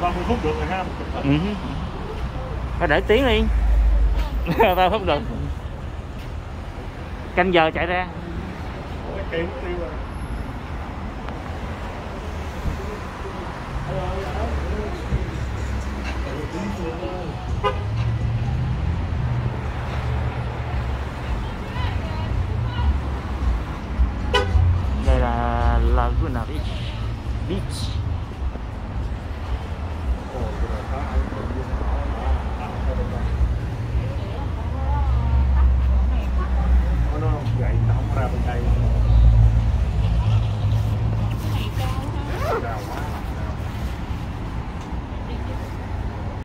30 phút được rồi ha. Ừ. phải để tiếng đi. Tao phút được. Canh giờ chạy ra. Cái đây là Laguna Beach Beach.